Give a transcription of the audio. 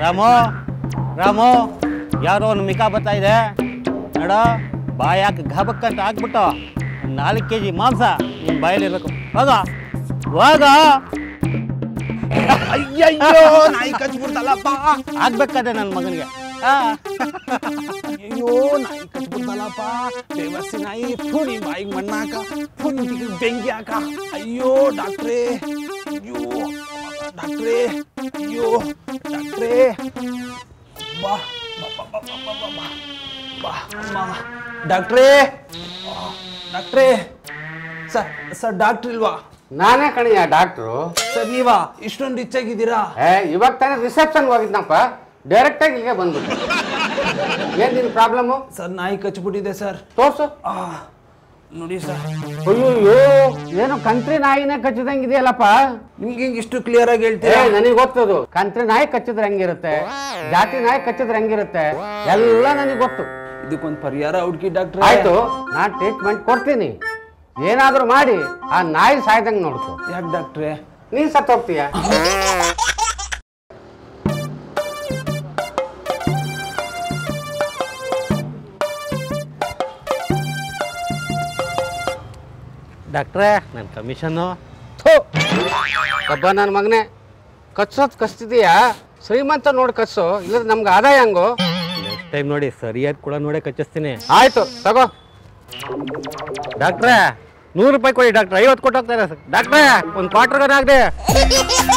ರಾಮು ರಾಮು ಯಾರೋ ಒಂದು ಮಿಕಾ ಬರ್ತಾ ಇದೆ. ನೋಡ ಬಾಯಾಕ ಘಬಕ್ಕಂತ ಹಾಕ್ಬಿಟ್ಟು ನಾಲ್ಕು ಕೆ ಜಿ ಮಾಂಸ ನಿಮ್ಮ ಬಾಯಲ್ಲಿರ್ಬೇಕು ಹೋಗ ಹೋಗ. ಅಯ್ಯಯ್ಯೋ ನಾಯಿ ಕಚ್ಬಿಡ್ತಲ್ಲಪ್ಪ ಆಗ್ಬೇಕಾದೆ ನನ್ನ ಮಗನಿಗೆ. ಅಯ್ಯೋ ನಾಯಿ ಕಚ್ಬಿಡ್ತಲ್ಲಪ್ಪ ನಾಯಿ ಬಾಯಿಗೆ ಮಣ್ಣಾಕ ಫು ನಿಂತಿಗೆ ಬೆಂಕಿ ಹಾಕ. ಅಯ್ಯೋ ಡಾಕ್ಟ್ರೇ. ಅಯ್ಯೋ. ಡಾಕ್ಟ್ರೇ ಅಯ್ಯೋ ಡಾಕ್ಟ್ರೇ ಬಾ ಬಾ ಬಾ ಬಾ ಬಾ ಬಾ ಬಾ ಡಾಕ್ಟ್ರೇ ಸರ್ ಸರ್ ಡಾಕ್ಟ್ರ್ ಇಲ್ವಾ? ನಾನೇ ಕಣಿಯ ಡಾಕ್ಟ್ರು ಸರ್ ನೀವಾ? ಇಷ್ಟೊಂದು ರಿಚ್ ಆಗಿದ್ದೀರಾ? ಏ ಇವಾಗ ತಾನೇ ರಿಸೆಪ್ಷನ್ಗೆ ಹೋಗಿದ್ನಪ್ಪ. ಡೈರೆಕ್ಟಾಗಿ ಇಲ್ಲಿಗೆ ಬಂದ್ಬಿಟ್ಟು ಏನು ನಿನ್ನ ಪ್ರಾಬ್ಲಮ್ಮು ಸರ್ ನಾಯಿ ಕಚ್ಚಿಬಿಟ್ಟಿದೆ ಸರ್ ತೋರ್ಸು. ಆ ನೋಡಿ ಸರ್. ಅಯ್ಯೋ ಏನು ಕಂತ್ರಿ ನಾಯಿನೇ ಕಚ್ಚಿದಂಗಿದೆಯಲ್ಲಪ್ಪ? ನಿಮ್ಗೆ ಹಿಂಗೆ ಇಷ್ಟು ಕ್ಲಿಯರ್ ಆಗಿ ಹೇಳ್ತೀರಾ? ನನಗೆ ಗೊತ್ತದು. ಕಂತ್ರಿ ನಾಯಿ ಕಚ್ಚಿದ್ರೆ ಹಂಗಿರುತ್ತೆ ಜಾತಿ ನಾಯಿ ಕಚ್ಚಿದ್ರೆ ಹಂಗಿರುತ್ತೆ ಎಲ್ಲ ನನಗೆ ಗೊತ್ತು. ಇದಕ್ಕೊಂದು ಪರಿಹಾರ ಹುಡುಕಿ ಡಾಕ್ಟರ್. ಆಯ್ತು ನಾನ್ ಟ್ರೀಟ್ಮೆಂಟ್ ಕೊಡ್ತೀನಿ. ಏನಾದ್ರೂ ಮಾಡಿ ಆ ನಾಯಿ ಸಾಯ್ದಂಗೆ ನೋಡ್ತು ಯಾಕೆ ಡಾಕ್ಟ್ರೆ? ನೀನ್ ಸತ್ತೋಗ್ತೀಯ? ಡಾಕ್ಟ್ರೇ ನನ್ನ ಕಮಿಷನ್ನು ಕಬ್ಬ ನನ್ನ ಮಗನೇ ಕಚ್ಚೋದ್ ಕಚ್ತಿದೀಯಾ? ಶ್ರೀಮಂತ ನೋಡಿ ಕಚ್ಚು ಇಲ್ಲದ್ರೆ ನಮ್ಗೆ ಆದಾಯ ಹಂಗು? ನೆಕ್ಸ್ಟ್ ಟೈಮ್ ನೋಡಿ ಸರಿಯಾಗಿ ಕೂಡ ನೋಡಿ ಕಚ್ಚಿಸ್ತೀನಿ. ಆಯಿತು ತಗೋ. ಡಾಕ್ಟ್ರೇ ನೂರು ರೂಪಾಯಿ ಕೊಡಿ ಡಾಕ್ಟ್ರೆ ಐವತ್ತು ಕೊಟ್ಟು ಹೋಗ್ತಾರೆ ಡಾಕ್ಟ್ರೇ ಒಂದು ಕ್ವಾರ್ಟರ್ಗನಾಗದೆ